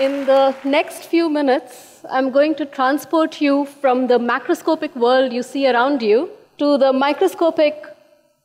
In the next few minutes, I'm going to transport you from the macroscopic world you see around you to the microscopic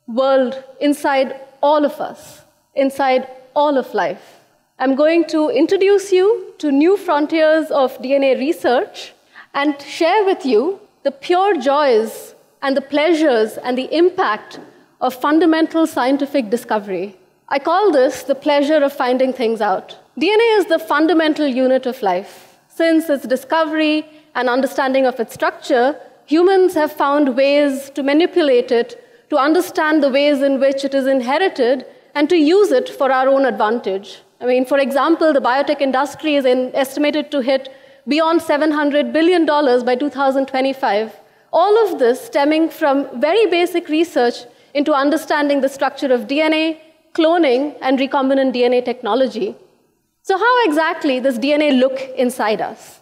world inside all of us, inside all of life. I'm going to introduce you to new frontiers of DNA research and share with you the pure joys and the pleasures and the impact of fundamental scientific discovery. I call this the pleasure of finding things out. DNA is the fundamental unit of life. Since its discovery and understanding of its structure, humans have found ways to manipulate it, to understand the ways in which it is inherited, and to use it for our own advantage. I mean, for example, the biotech industry is estimated to hit beyond $700 billion by 2025. All of this stemming from very basic research into understanding the structure of DNA, cloning, and recombinant DNA technology. So, how exactly does DNA look inside us?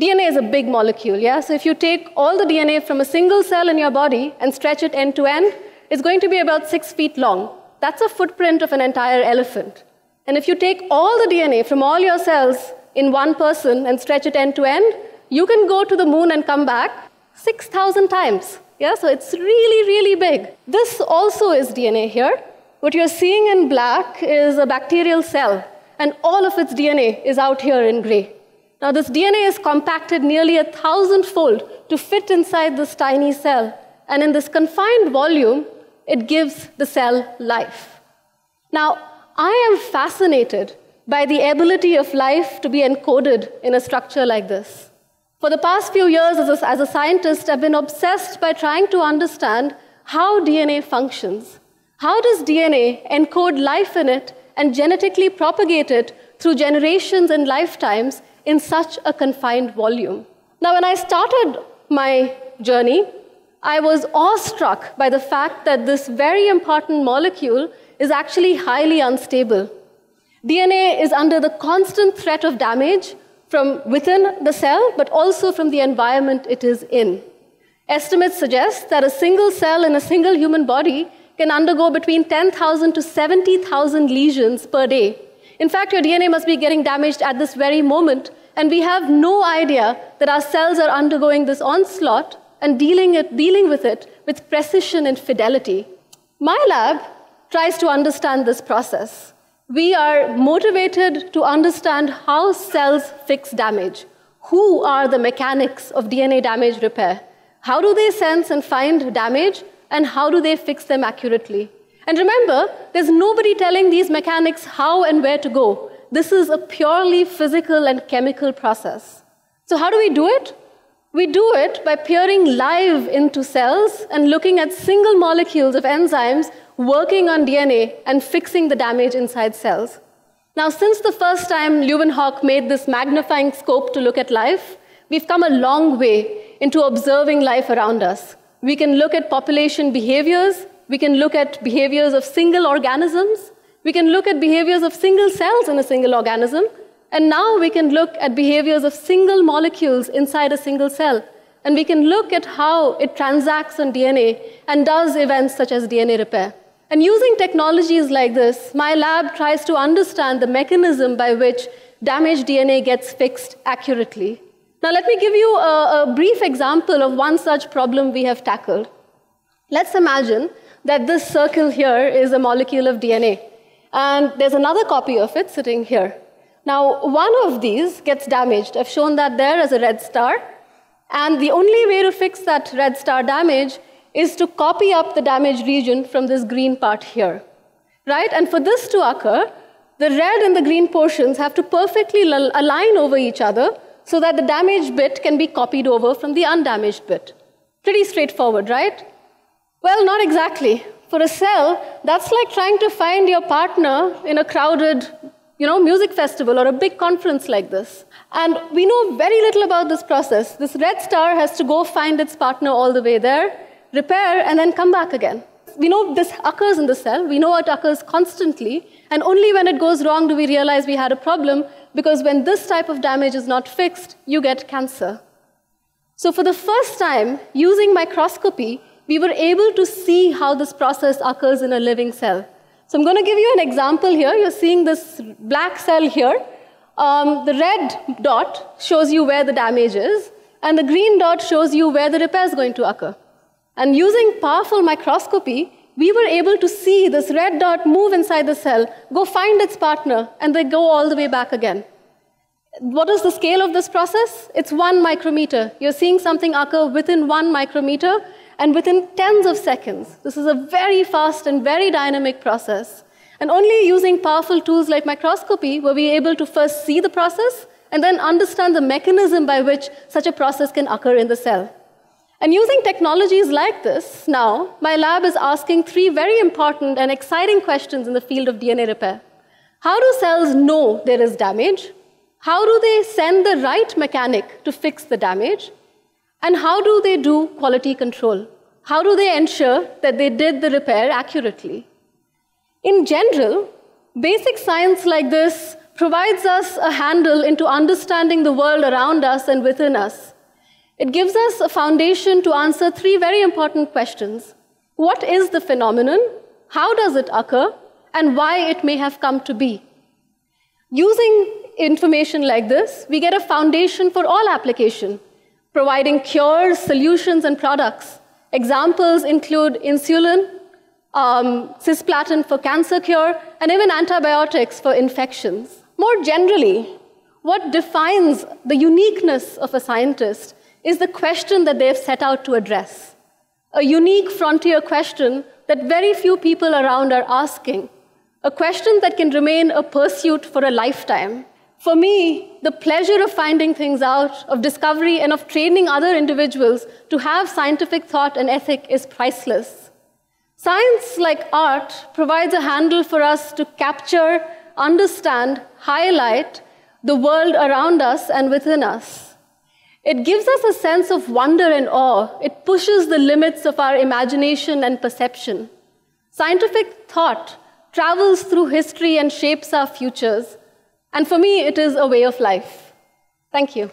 DNA is a big molecule, yeah? So, if you take all the DNA from a single cell in your body and stretch it end to end, it's going to be about six feet long. That's a footprint of an entire elephant. And if you take all the DNA from all your cells in one person and stretch it end to end, you can go to the moon and come back 6,000 times. Yeah, so it's really, really big. This also is DNA here. What you're seeing in black is a bacterial cell, and all of its DNA is out here in gray. Now, this DNA is compacted nearly a thousandfold to fit inside this tiny cell, and in this confined volume, it gives the cell life. Now, I am fascinated by the ability of life to be encoded in a structure like this. For the past few years, as a, as a, scientist, I've been obsessed by trying to understand how DNA functions. How does DNA encode life in it and genetically propagate it through generations and lifetimes in such a confined volume? Now, when I started my journey, I was awestruck by the fact that this very important molecule is actually highly unstable. DNA is under the constant threat of damage from within the cell, but also from the environment it is in. Estimates suggest that a single cell in a single human body can undergo between 10,000 to 70,000 lesions per day. In fact, your DNA must be getting damaged at this very moment, and we have no idea that our cells are undergoing this onslaught and dealing, it, dealing with it with precision and fidelity. My lab tries to understand this process. We are motivated to understand how cells fix damage. Who are the mechanics of DNA damage repair? How do they sense and find damage, and how do they fix them accurately? And remember, there's nobody telling these mechanics how and where to go. This is a purely physical and chemical process. So, how do we do it? We do it by peering live into cells and looking at single molecules of enzymes working on DNA and fixing the damage inside cells. Now, since the first time Leeuwenhoek made this magnifying scope to look at life, we've come a long way into observing life around us. We can look at population behaviors, we can look at behaviors of single organisms, we can look at behaviors of single cells in a single organism, and now we can look at behaviors of single molecules inside a single cell. And we can look at how it transacts on DNA and does events such as DNA repair. And using technologies like this, my lab tries to understand the mechanism by which damaged DNA gets fixed accurately. Now, let me give you a, a, brief example of one such problem we have tackled. Let's imagine that this circle here is a molecule of DNA, and there's another copy of it sitting here. Now, one of these gets damaged. I've shown that there as a red star, and the only way to fix that red star damage is to copy up the damaged region from this green part here. Right? And for this to occur, the red and the green portions have to perfectly align over each other so that the damaged bit can be copied over from the undamaged bit. Pretty straightforward, right? Well, not exactly. For a cell, that's like trying to find your partner in a crowded you know, music festival or a big conference like this. And we know very little about this process. This red star has to go find its partner all the way there repair, and then come back again. We know this occurs in the cell, we know it occurs constantly, and only when it goes wrong do we realize we had a problem, because when this type of damage is not fixed, you get cancer. So, for the first time, using microscopy, we were able to see how this process occurs in a living cell. So, I'm going to give you an example here. You're seeing this black cell here. Um, the red dot shows you where the damage is, and the green dot shows you where the repair is going to occur. And using powerful microscopy, we were able to see this red dot move inside the cell, go find its partner, and they go all the way back again. What is the scale of this process? It's one micrometer. You're seeing something occur within one micrometer and within tens of seconds. This is a very fast and very dynamic process. And only using powerful tools like microscopy were we able to first see the process and then understand the mechanism by which such a process can occur in the cell. And using technologies like this, now, my lab is asking three very important and exciting questions in the field of DNA repair. How do cells know there is damage? How do they send the right mechanic to fix the damage? And how do they do quality control? How do they ensure that they did the repair accurately? In general, basic science like this provides us a handle into understanding the world around us and within us. It gives us a foundation to answer three very important questions. What is the phenomenon? How does it occur? And why it may have come to be? Using information like this, we get a foundation for all application, providing cures, solutions, and products. Examples include insulin, um, cisplatin for cancer cure, and even antibiotics for infections. More generally, what defines the uniqueness of a scientist is the question that they've set out to address. A unique frontier question that very few people around are asking. A question that can remain a pursuit for a lifetime. For me, the pleasure of finding things out, of discovery, and of training other individuals to have scientific thought and ethic is priceless. Science, like art, provides a handle for us to capture, understand, highlight the world around us and within us. It gives us a sense of wonder and awe. It pushes the limits of our imagination and perception. Scientific thought travels through history and shapes our futures. And for me, it is a way of life. Thank you.